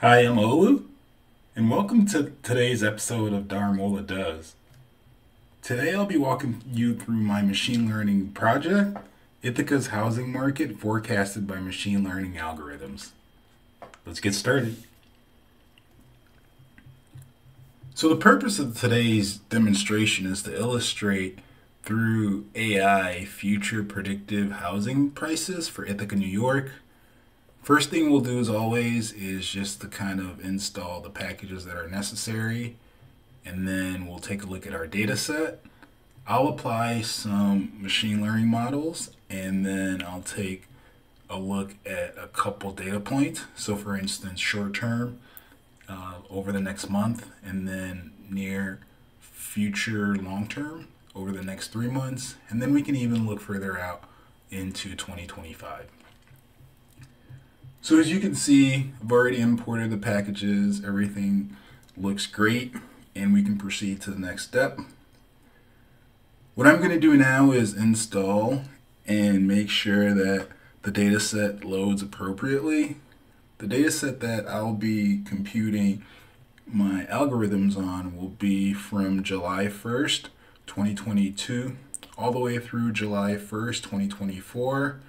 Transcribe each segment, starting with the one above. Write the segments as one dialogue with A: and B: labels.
A: Hi, I'm Olu, and welcome to today's episode of Dharmola Does. Today I'll be walking you through my machine learning project, Ithaca's housing market forecasted by machine learning algorithms. Let's get started. So the purpose of today's demonstration is to illustrate through AI future predictive housing prices for Ithaca, New York. First thing we'll do as always is just to kind of install the packages that are necessary and then we'll take a look at our data set. I'll apply some machine learning models and then I'll take a look at a couple data points. So for instance, short term uh, over the next month and then near future long term over the next three months. And then we can even look further out into 2025. So as you can see, I've already imported the packages. Everything looks great and we can proceed to the next step. What I'm going to do now is install and make sure that the data set loads appropriately. The data set that I'll be computing my algorithms on will be from July 1st, 2022, all the way through July 1st, 2024,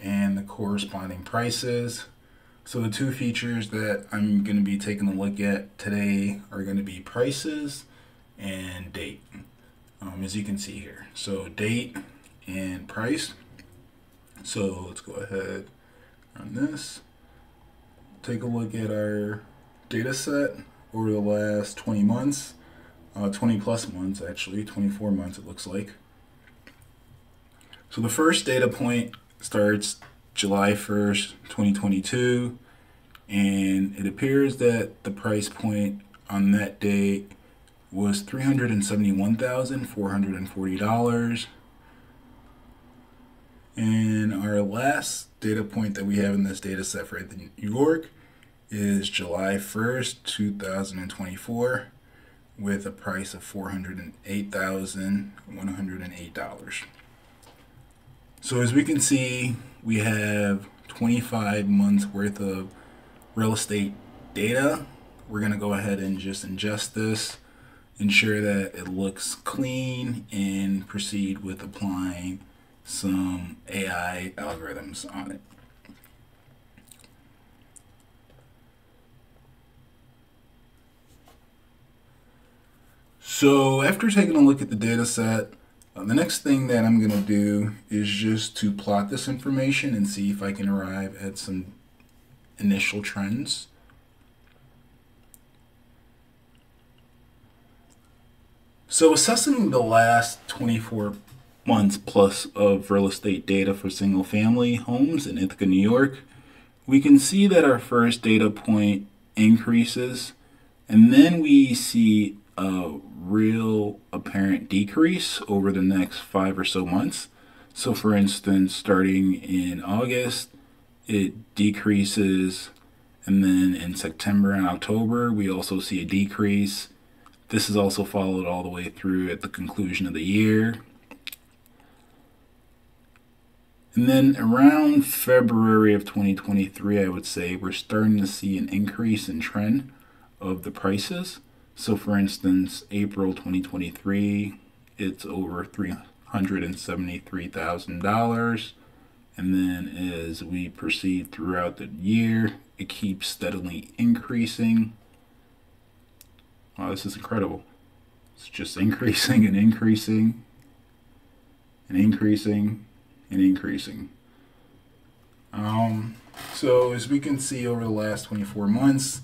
A: and the corresponding prices. So the two features that I'm going to be taking a look at today are going to be prices and date, um, as you can see here. So date and price. So let's go ahead on this. Take a look at our data set over the last 20 months, uh, 20 plus months actually, 24 months it looks like. So the first data point starts July 1st, 2022, and it appears that the price point on that date was $371,440. And our last data point that we have in this data set for New York is July 1st, 2024, with a price of $408,108. So as we can see, we have 25 months worth of real estate data. We're to go ahead and just ingest this, ensure that it looks clean, and proceed with applying some AI algorithms on it. So after taking a look at the data set, the next thing that I'm going to do is just to plot this information and see if I can arrive at some initial trends. So assessing the last 24 months plus of real estate data for single family homes in Ithaca, New York, we can see that our first data point increases and then we see a real apparent decrease over the next five or so months. So, for instance, starting in August, it decreases, and then in September and October, we also see a decrease. This is also followed all the way through at the conclusion of the year. And then around February of 2023, I would say we're starting to see an increase in trend of the prices. So, for instance, April 2023, it's over $373,000. And then as we proceed throughout the year, it keeps steadily increasing. Wow, this is incredible. It's just increasing and increasing and increasing and increasing. Um, so as we can see over the last 24 months,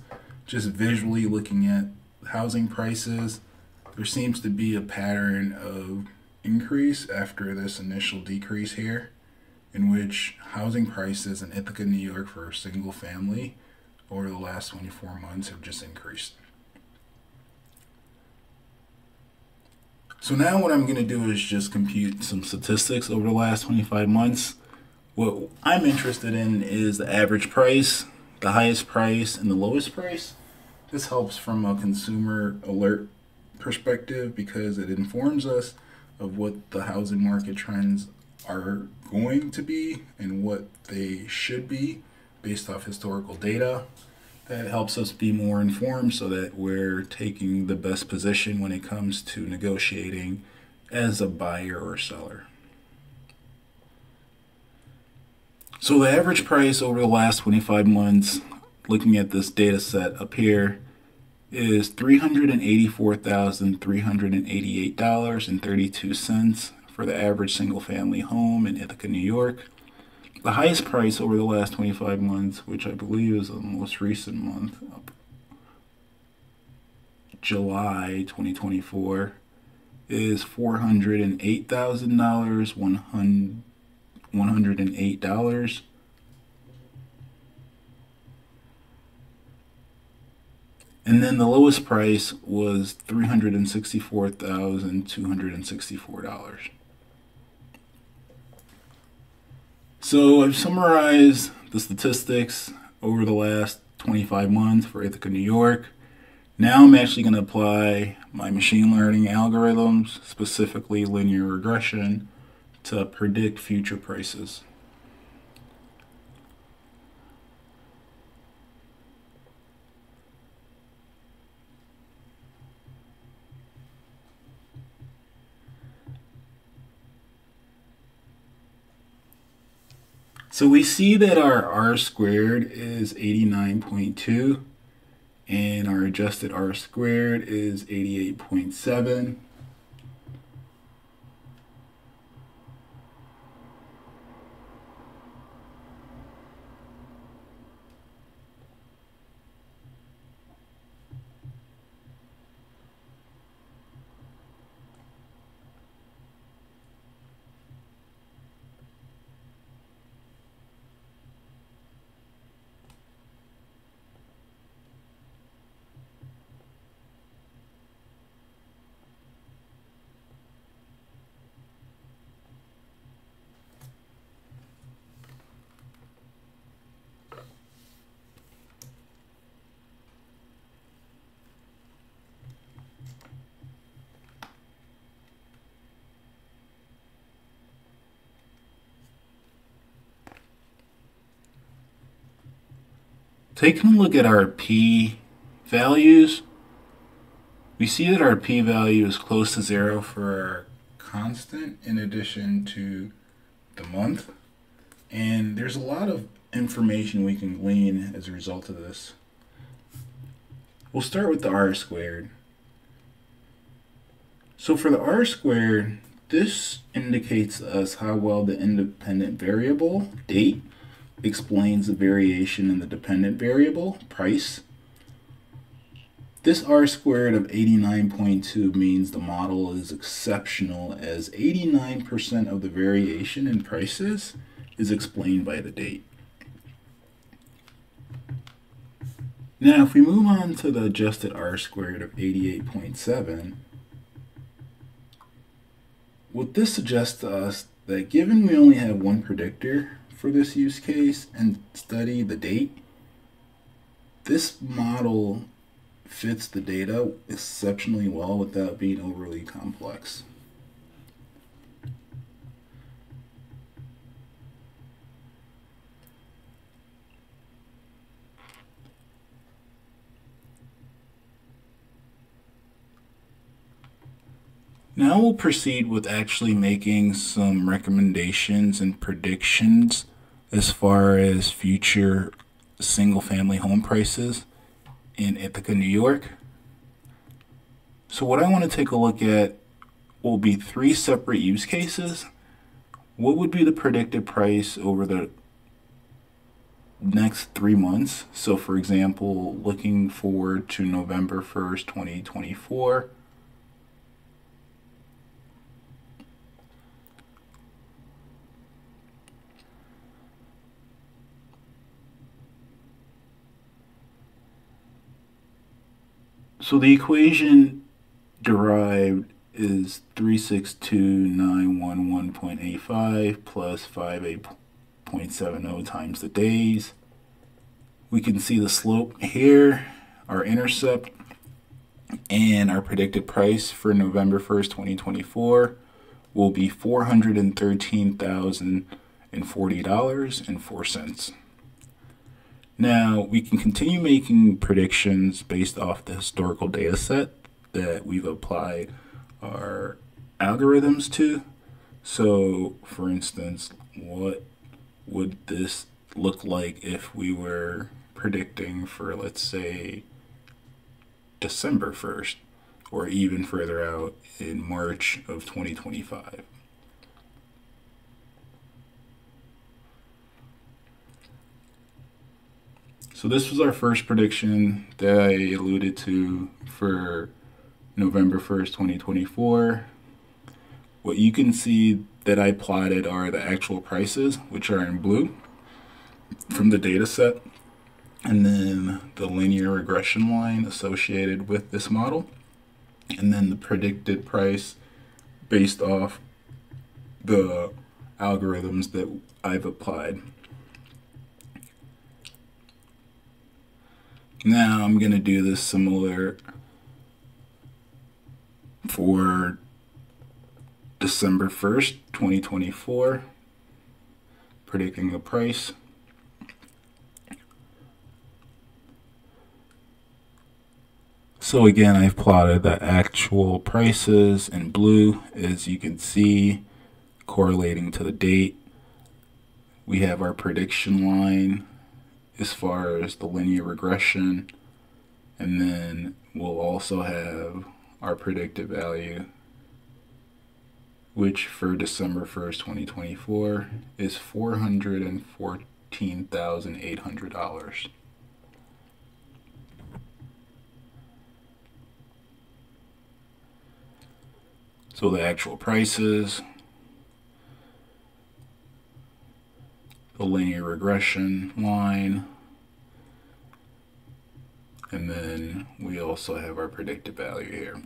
A: just visually looking at housing prices, there seems to be a pattern of increase after this initial decrease here, in which housing prices in Ithaca, New York for a single family over the last 24 months have just increased. So now what I'm going to do is just compute some statistics over the last 25 months. What I'm interested in is the average price, the highest price, and the lowest price. This helps from a consumer alert perspective because it informs us of what the housing market trends are going to be and what they should be based off historical data. That helps us be more informed so that we're taking the best position when it comes to negotiating as a buyer or seller. So the average price over the last 25 months, looking at this data set up here, is $384,388.32 for the average single family home in Ithaca, New York. The highest price over the last 25 months, which I believe is the most recent month, July 2024, is $408,000, And then the lowest price was $364,264. So I've summarized the statistics over the last 25 months for Ithaca, New York. Now I'm actually going to apply my machine learning algorithms, specifically linear regression, to predict future prices. So we see that our r squared is 89.2 and our adjusted r squared is 88.7. Taking a look at our p values, we see that our p value is close to zero for our constant in addition to the month. And there's a lot of information we can glean as a result of this. We'll start with the r squared. So for the r squared, this indicates to us how well the independent variable, date, explains the variation in the dependent variable, price. This r squared of 89.2 means the model is exceptional as 89% of the variation in prices is explained by the date. Now if we move on to the adjusted r squared of 88.7, what this suggests to us that given we only have one predictor, for this use case and study the date, this model fits the data exceptionally well without being overly complex. Now we'll proceed with actually making some recommendations and predictions as far as future single family home prices in Ithaca, New York. So what I want to take a look at will be three separate use cases. What would be the predicted price over the next three months? So for example, looking forward to November 1st, 2024 So the equation derived is 362,911.85 plus 58.70 times the days. We can see the slope here, our intercept, and our predicted price for November 1st, 2024 will be $413,040.04. Now, we can continue making predictions based off the historical data set that we've applied our algorithms to. So, for instance, what would this look like if we were predicting for, let's say, December 1st, or even further out in March of 2025? So this was our first prediction that I alluded to for November 1st, 2024. What you can see that I plotted are the actual prices, which are in blue from the data set, and then the linear regression line associated with this model, and then the predicted price based off the algorithms that I've applied. Now I'm going to do this similar for December 1st, 2024, predicting the price. So again, I've plotted the actual prices in blue, as you can see, correlating to the date. We have our prediction line as far as the linear regression. And then we'll also have our predicted value, which for December 1st, 2024 is $414,800. So the actual prices, the linear regression line. And then we also have our predicted value here.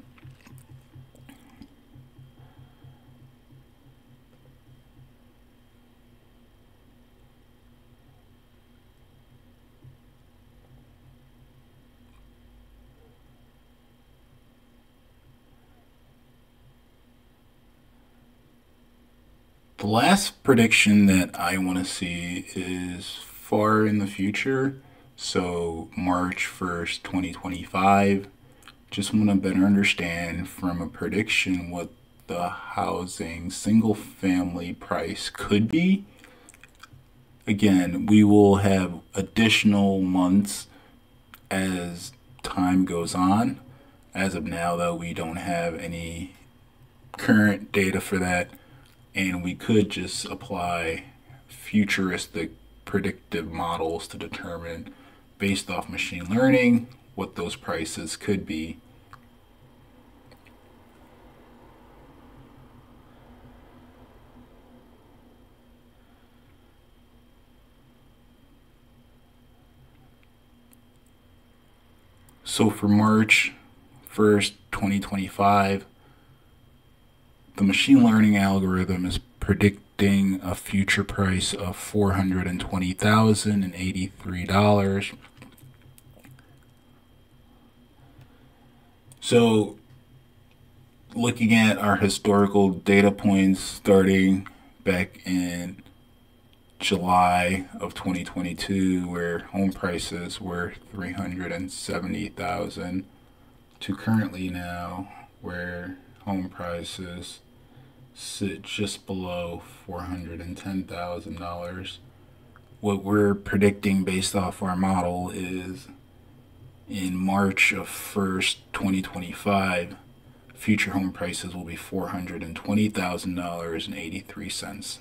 A: The last prediction that I want to see is far in the future. So, March 1st, 2025. Just want to better understand from a prediction what the housing single family price could be. Again, we will have additional months as time goes on. As of now, though, we don't have any current data for that and we could just apply futuristic predictive models to determine based off machine learning what those prices could be. So for March 1st, 2025, the machine learning algorithm is predicting a future price of $420,083. So, looking at our historical data points starting back in July of 2022, where home prices were 370,000, to currently now, where home prices sit just below $410,000. What we're predicting based off our model is in March of 1st, 2025, future home prices will be $420,000.83.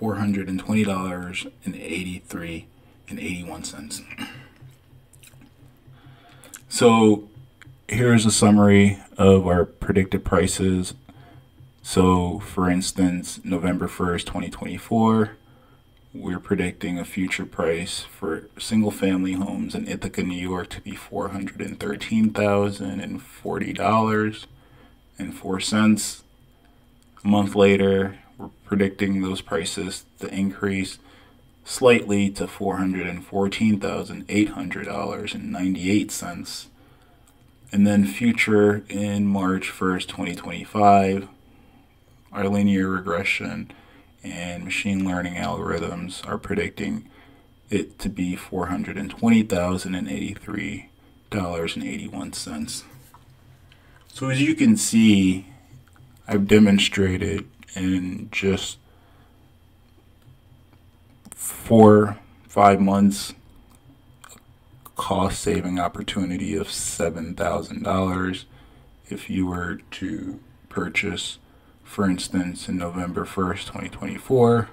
A: $420.83 and 81 cents. So here's a summary of our predicted prices. So, for instance, November 1st, 2024, we're predicting a future price for single family homes in Ithaca, New York to be $413,040.04. A month later, we're predicting those prices to increase slightly to $414,800.98 and then future in March 1st, 2025, our linear regression and machine learning algorithms are predicting it to be four hundred and twenty thousand and eighty-three dollars and eighty-one cents. So as you can see, I've demonstrated in just four, five months cost saving opportunity of $7,000 if you were to purchase, for instance, in November 1st, 2024,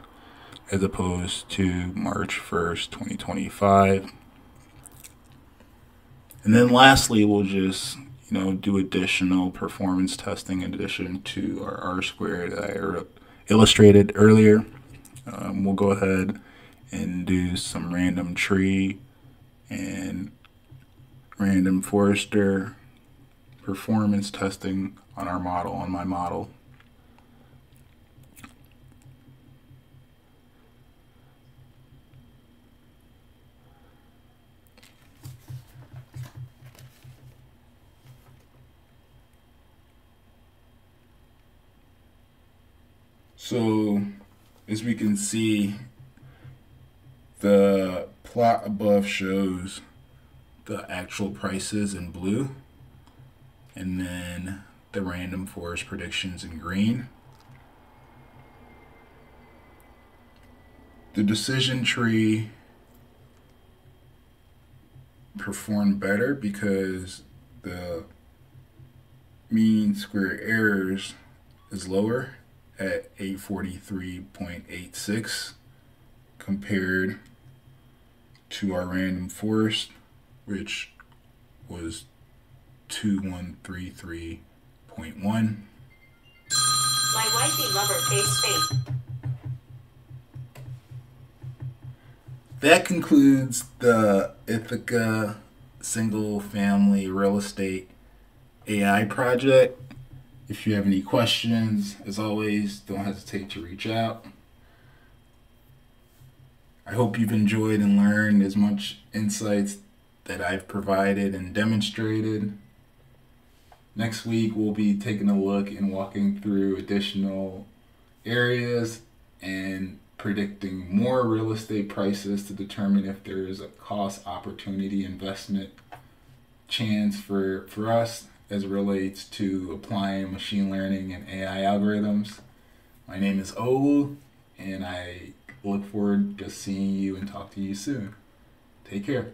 A: as opposed to March 1st, 2025. And then lastly, we'll just you know do additional performance testing in addition to our R squared that I illustrated earlier. Um, we'll go ahead and do some random tree and random forester performance testing on our model, on my model. So as we can see, the plot above shows the actual prices in blue and then the random forest predictions in green. The decision tree performed better because the mean square errors is lower at 843.86 compared to our random forest, which was 2133.1. My wifey lover face fake. That concludes the Ithaca single family real estate AI project. If you have any questions, as always, don't hesitate to reach out. I hope you've enjoyed and learned as much insights that I've provided and demonstrated. Next week, we'll be taking a look and walking through additional areas and predicting more real estate prices to determine if there is a cost opportunity investment chance for, for us as relates to applying machine learning and AI algorithms. My name is O, and I look forward to seeing you and talk to you soon. Take care.